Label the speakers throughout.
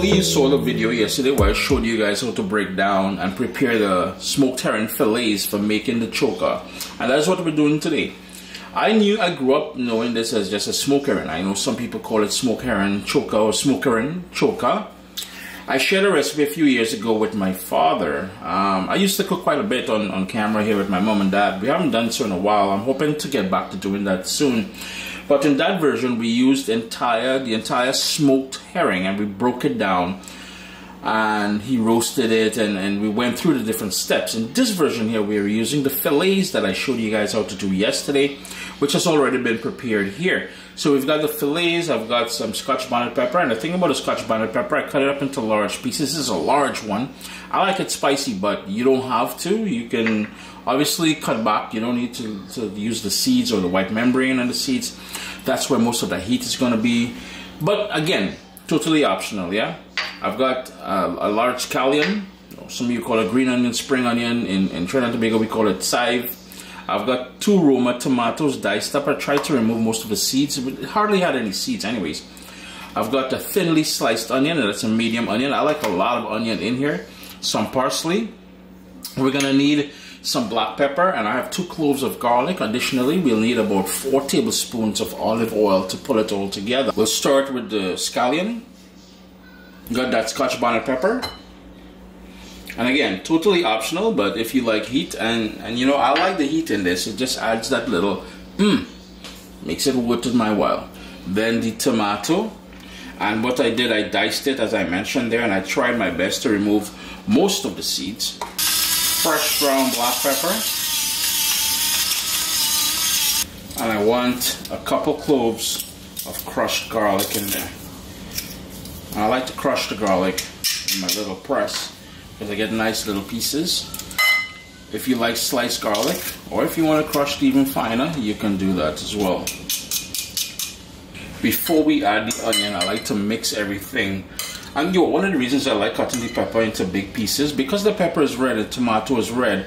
Speaker 1: hopefully you saw the video yesterday where I showed you guys how to break down and prepare the smoked herring fillets for making the choka. And that's what we're doing today. I knew, I grew up knowing this as just a smoked herring. I know some people call it smoked herring choka or smoked herring choka. I shared a recipe a few years ago with my father. Um, I used to cook quite a bit on, on camera here with my mom and dad. We haven't done so in a while. I'm hoping to get back to doing that soon. But in that version, we used entire the entire smoked herring and we broke it down and he roasted it and, and we went through the different steps. In this version here, we are using the fillets that I showed you guys how to do yesterday, which has already been prepared here. So we've got the fillets, I've got some scotch bonnet pepper, and the thing about the scotch bonnet pepper, I cut it up into large pieces. This is a large one. I like it spicy, but you don't have to. You can obviously cut back. You don't need to, to use the seeds or the white membrane and the seeds. That's where most of the heat is going to be. But again, totally optional, yeah? I've got uh, a large scallion. Some of you call it green onion, spring onion. In, in Trinidad and Tobago, we call it chive. I've got two Roma tomatoes diced up. I tried to remove most of the seeds. It hardly had any seeds anyways. I've got a thinly sliced onion, and that's a medium onion. I like a lot of onion in here. Some parsley. We're gonna need some black pepper, and I have two cloves of garlic. Additionally, we'll need about four tablespoons of olive oil to pull it all together. We'll start with the scallion. Got that scotch bonnet pepper. And again, totally optional, but if you like heat, and, and you know, I like the heat in this, it just adds that little, mmm, makes it worth my while. Then the tomato, and what I did, I diced it as I mentioned there, and I tried my best to remove most of the seeds. Fresh ground black pepper. And I want a couple cloves of crushed garlic in there. I like to crush the garlic in my little press because I get nice little pieces. If you like sliced garlic, or if you want to crush it even finer, you can do that as well. Before we add the onion, I like to mix everything. And you know, one of the reasons I like cutting the pepper into big pieces, because the pepper is red the tomato is red,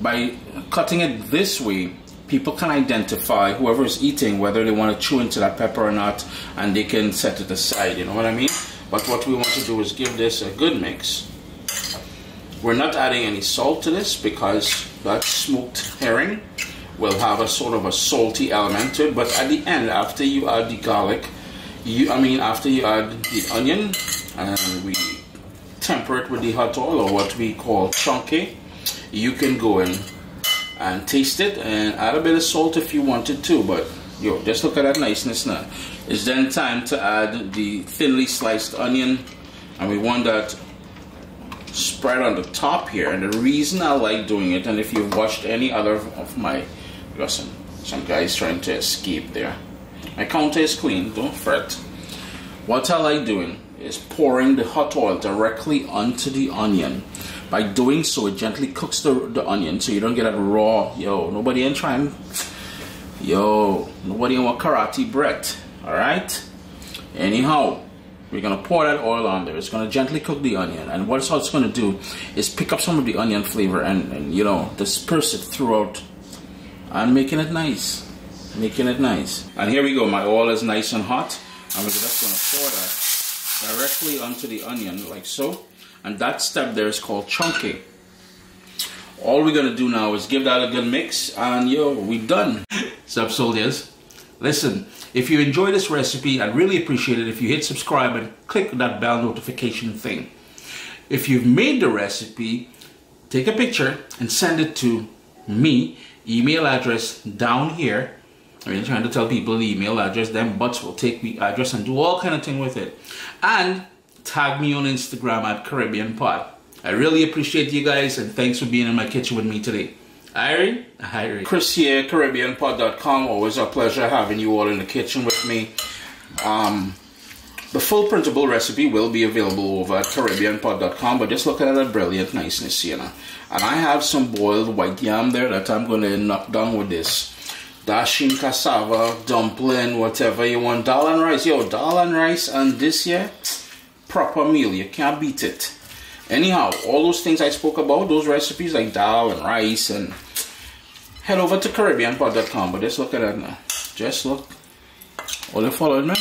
Speaker 1: by cutting it this way, people can identify whoever is eating whether they want to chew into that pepper or not, and they can set it aside, you know what I mean? But what we want to do is give this a good mix. We're not adding any salt to this because that smoked herring will have a sort of a salty element to it. But at the end, after you add the garlic, you I mean after you add the onion and we temper it with the hot oil or what we call chunkay, you can go in and taste it and add a bit of salt if you wanted to. But yo, just look at that niceness now. It's then time to add the thinly sliced onion and we want that spread on the top here. And the reason I like doing it and if you've watched any other of my listen some guys trying to escape there. My counter is clean don't fret. What I like doing is pouring the hot oil directly onto the onion. By doing so it gently cooks the, the onion so you don't get it raw yo nobody ain't trying yo nobody want karate bread all right? Anyhow we're gonna pour that oil on there. It's gonna gently cook the onion and what it's gonna do is pick up some of the onion flavor and, and you know disperse it throughout. And making it nice making it nice. And here we go my oil is nice and hot. And we're just gonna pour that directly onto the onion like so. And that step there is called chunking all we're gonna do now is give that a good mix and yo we done Sup soldiers Listen, if you enjoy this recipe, I'd really appreciate it if you hit subscribe and click that bell notification thing. If you've made the recipe, take a picture and send it to me, email address down here. I mean, trying to tell people the email address, then butts will take the address and do all kind of thing with it. And tag me on Instagram at Caribbean Pot. I really appreciate you guys and thanks for being in my kitchen with me today. Irie? Irie. Chris here, CaribbeanPot.com. Always a pleasure having you all in the kitchen with me. Um, the full printable recipe will be available over at CaribbeanPot.com, but just look at that brilliant niceness, you know. And I have some boiled white yam there that I'm going to knock down with this. Dasheen cassava, dumpling, whatever you want. Dal and rice. Yo, dal and rice and this here, proper meal. You can't beat it. Anyhow, all those things I spoke about, those recipes like dal and rice, and head over to CaribbeanPot.com. But just look at that now. Just look. Oh, all you followed me?